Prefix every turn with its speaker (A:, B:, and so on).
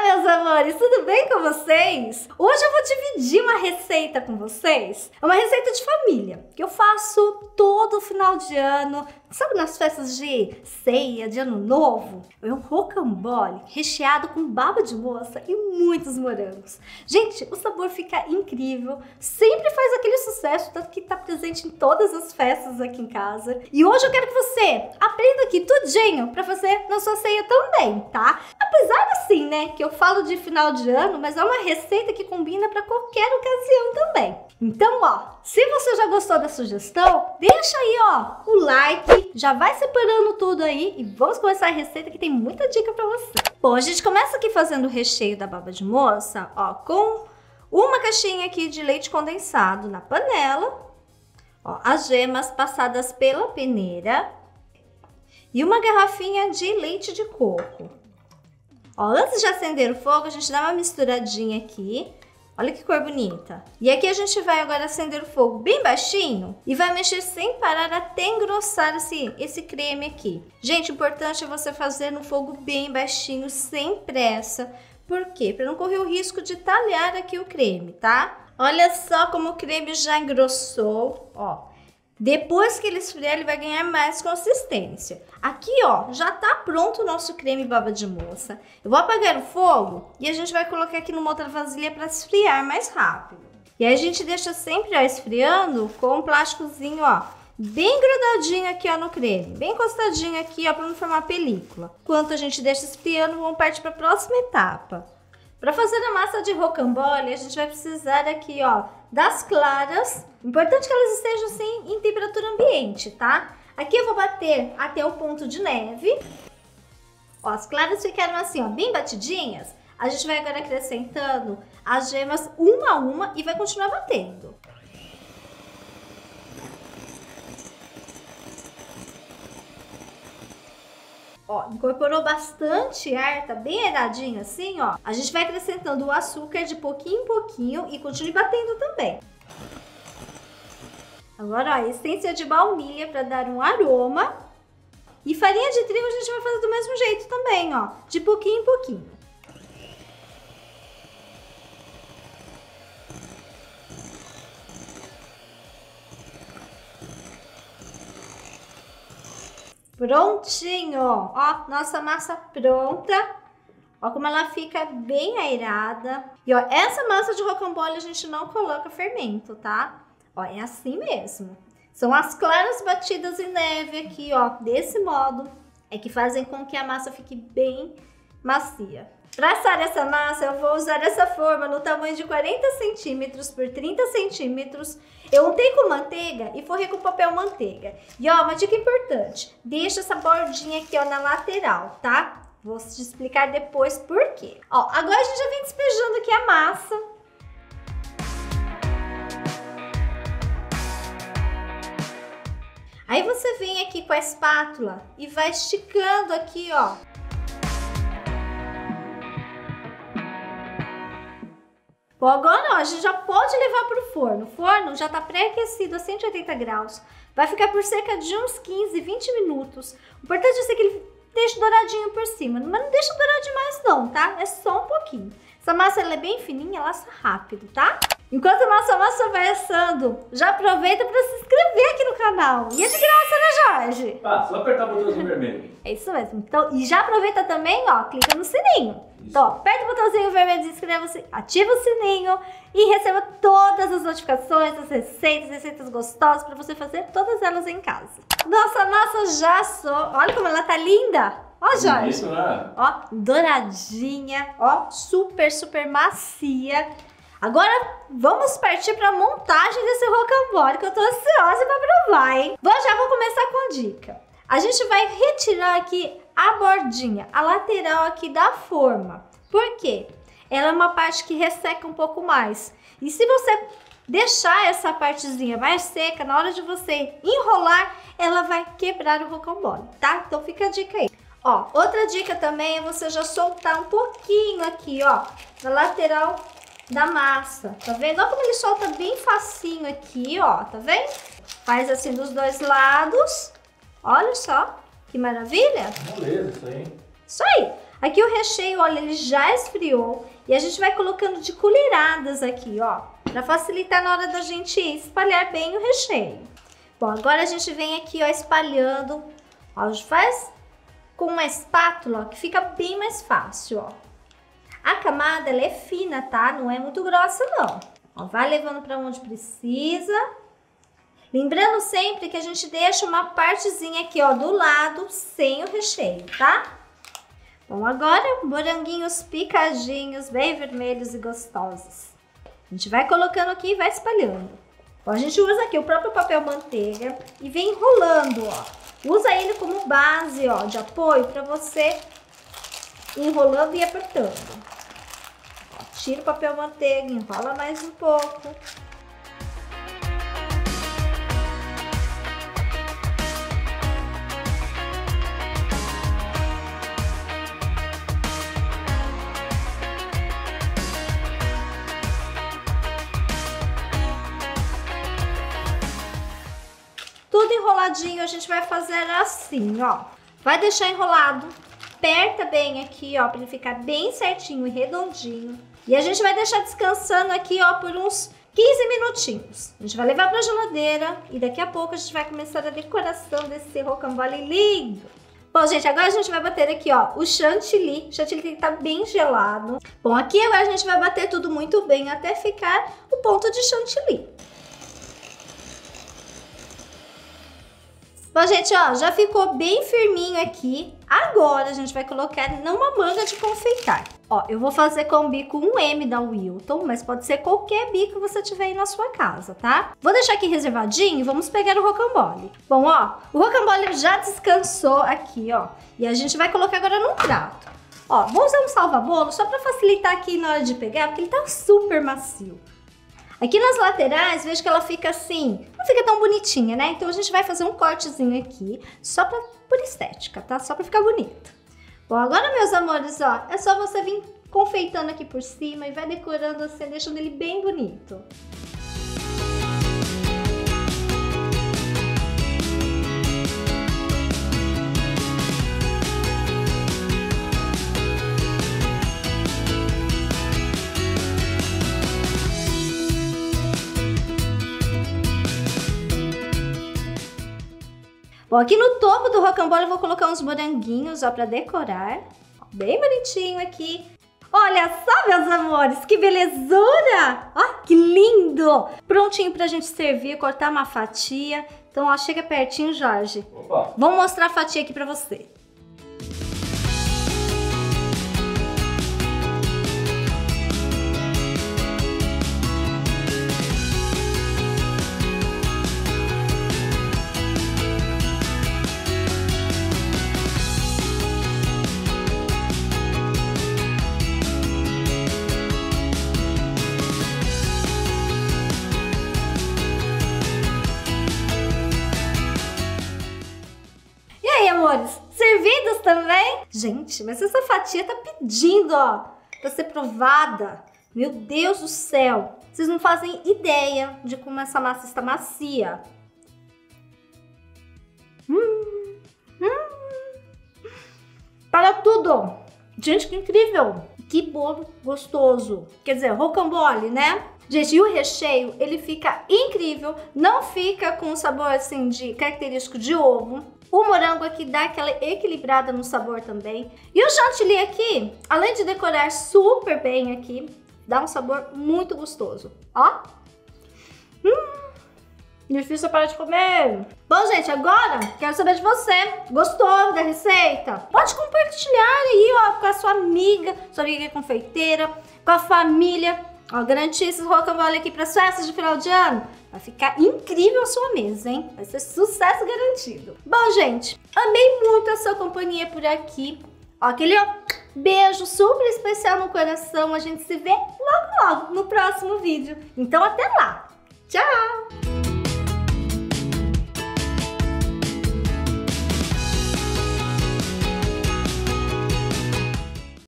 A: Olá, meus amores, tudo bem com vocês? Hoje eu vou dividir uma receita com vocês. É uma receita de família que eu faço todo final de ano. Sabe nas festas de ceia, de ano novo? É um rocambole recheado com baba de moça e muitos morangos. Gente, o sabor fica incrível, sempre faz aquele sucesso, tanto que tá presente em todas as festas aqui em casa. E hoje eu quero que você aprenda aqui tudinho para fazer na sua ceia também, tá? Apesar assim, né, que eu falo de final de ano, mas é uma receita que combina para qualquer ocasião também. Então, ó, se você já gostou da sugestão, deixa aí, ó, o like, já vai separando tudo aí e vamos começar a receita que tem muita dica para você. Bom, a gente começa aqui fazendo o recheio da baba de moça, ó, com uma caixinha aqui de leite condensado na panela, ó, as gemas passadas pela peneira e uma garrafinha de leite de coco. Ó, antes de acender o fogo, a gente dá uma misturadinha aqui. Olha que cor bonita. E aqui a gente vai agora acender o fogo bem baixinho e vai mexer sem parar até engrossar esse, esse creme aqui. Gente, o importante é você fazer no fogo bem baixinho, sem pressa. Por quê? Para não correr o risco de talhar aqui o creme, tá? Olha só como o creme já engrossou, ó. Depois que ele esfriar, ele vai ganhar mais consistência. Aqui, ó, já tá pronto o nosso creme baba de moça. Eu vou apagar o fogo e a gente vai colocar aqui numa outra vasilha para esfriar mais rápido. E aí a gente deixa sempre, ó, esfriando com um plásticozinho, ó, bem grudadinho aqui, ó, no creme. Bem encostadinho aqui, ó, para não formar película. Enquanto a gente deixa esfriando, vamos partir para a próxima etapa. Para fazer a massa de rocambole, a gente vai precisar aqui, ó, das claras. Importante que elas estejam assim em temperatura ambiente, tá? Aqui eu vou bater até o ponto de neve. Ó, as claras ficaram assim, ó, bem batidinhas. A gente vai agora acrescentando as gemas uma a uma e vai continuar batendo. Ó, incorporou bastante ar, tá bem aeradinho assim, ó. A gente vai acrescentando o açúcar de pouquinho em pouquinho e continue batendo também. Agora, ó, a essência de baunilha para dar um aroma. E farinha de trigo a gente vai fazer do mesmo jeito também, ó, de pouquinho em pouquinho. Prontinho! Ó, nossa massa pronta. Ó como ela fica bem airada. E ó, essa massa de rocambole a gente não coloca fermento, tá? Ó, é assim mesmo. São as claras batidas em neve aqui, ó, desse modo. É que fazem com que a massa fique bem macia. Para assar essa massa, eu vou usar essa forma no tamanho de 40 centímetros por 30 centímetros. Eu untei com manteiga e forrei com papel manteiga. E ó, uma dica importante, deixa essa bordinha aqui ó, na lateral, tá? Vou te explicar depois por quê. Ó, agora a gente já vem despejando aqui a massa. Aí você vem aqui com a espátula e vai esticando aqui, ó, Bom, agora a gente já pode levar para o forno. O forno já está pré-aquecido a 180 graus. Vai ficar por cerca de uns 15, 20 minutos. O importante é ser que ele deixe douradinho por cima. Mas não deixa dourar demais não, tá? É só um pouquinho. Essa massa ela é bem fininha, ela assa rápido, tá? Enquanto a nossa massa vai assando, já aproveita para se inscrever aqui no canal. E é de graça, né, Jorge?
B: Ah, só apertar o botãozinho vermelho.
A: É isso mesmo. Então, e já aproveita também, ó, clica no sininho. Então, ó, aperta o botãozinho vermelho de inscreva-se, ativa o sininho e receba todas as notificações, as receitas, receitas gostosas para você fazer todas elas em casa. Nossa massa já assou. Olha como ela tá linda. Ó, Jorge.
B: Isso, né?
A: Ó, douradinha, ó, super, super macia. Agora vamos partir para a montagem desse rocambole que eu tô ansiosa para provar, hein? Bom, já vou começar com dica. A gente vai retirar aqui a bordinha, a lateral aqui da forma. Por quê? Ela é uma parte que resseca um pouco mais. E se você deixar essa partezinha mais seca, na hora de você enrolar, ela vai quebrar o rocambole, tá? Então fica a dica aí. Ó, outra dica também é você já soltar um pouquinho aqui, ó, na lateral da massa. Tá vendo? Olha como ele solta bem facinho aqui, ó, tá vendo? Faz assim dos dois lados. Olha só. Que maravilha!
B: Beleza, isso aí.
A: Isso aí! Aqui o recheio, olha, ele já esfriou e a gente vai colocando de colheradas aqui, ó, para facilitar na hora da gente espalhar bem o recheio. Bom, agora a gente vem aqui, ó, espalhando, ó, faz com uma espátula que fica bem mais fácil, ó. A camada, ela é fina, tá? Não é muito grossa, não. Ó, vai levando para onde precisa. Lembrando sempre que a gente deixa uma partezinha aqui, ó, do lado, sem o recheio, tá? Bom, agora moranguinhos picadinhos, bem vermelhos e gostosos. A gente vai colocando aqui e vai espalhando. A gente usa aqui o próprio papel manteiga e vem enrolando, ó. Usa ele como base, ó, de apoio para você enrolando e apertando. Tira o papel manteiga, enrola mais um pouco. Tudo enroladinho, a gente vai fazer assim, ó. Vai deixar enrolado, aperta bem aqui, ó, para ele ficar bem certinho e redondinho. E a gente vai deixar descansando aqui, ó, por uns 15 minutinhos. A gente vai levar para geladeira e daqui a pouco a gente vai começar a decoração desse rocambole lindo. Bom, gente, agora a gente vai bater aqui, ó, o chantilly. O chantilly tem que estar tá bem gelado. Bom, aqui agora a gente vai bater tudo muito bem até ficar o ponto de chantilly. Bom, gente, ó, já ficou bem firminho aqui. Agora a gente vai colocar numa manga de confeitar. Ó, eu vou fazer com bico 1M da Wilton, mas pode ser qualquer bico que você tiver aí na sua casa, tá? Vou deixar aqui reservadinho e vamos pegar o rocambole. Bom, ó, o rocambole já descansou aqui, ó. E a gente vai colocar agora num prato. Ó, vou usar um salva-bolo só pra facilitar aqui na hora de pegar, porque ele tá super macio. Aqui nas laterais, vejo que ela fica assim, não fica tão bonitinha, né? Então a gente vai fazer um cortezinho aqui, só pra, por estética, tá? Só pra ficar bonito. Bom, agora, meus amores, ó, é só você vir confeitando aqui por cima e vai decorando assim, deixando ele bem bonito. Bom, aqui no topo do rocambole eu vou colocar uns moranguinhos, ó, pra decorar. Bem bonitinho aqui. Olha só, meus amores, que belezura! Ó, que lindo! Prontinho pra gente servir, cortar uma fatia. Então, ó, chega pertinho, Jorge. Opa. Vamos mostrar a fatia aqui pra você. Também? Gente, mas essa fatia tá pedindo, ó, pra ser provada. Meu Deus do céu! Vocês não fazem ideia de como essa massa está macia. Hum, hum. Para tudo! Gente, que incrível! Que bolo gostoso! Quer dizer, rocambole, né? Gente, e o recheio, ele fica incrível, não fica com sabor assim de característico de ovo. O morango aqui dá aquela equilibrada no sabor também. E o chantilly aqui, além de decorar super bem aqui, dá um sabor muito gostoso. Ó. Hum. Difícil parar de comer. Bom, gente, agora quero saber de você. Gostou da receita? Pode compartilhar aí, ó, com a sua amiga, sua amiga confeiteira, com a família. Ó, garantir esses rocambole aqui para as festas de final de ano. Vai ficar incrível a sua mesa, hein? Vai ser sucesso garantido. Bom, gente, amei muito a sua companhia por aqui. Ó, aquele ó, beijo super especial no coração. A gente se vê logo, logo no próximo vídeo. Então, até lá. Tchau!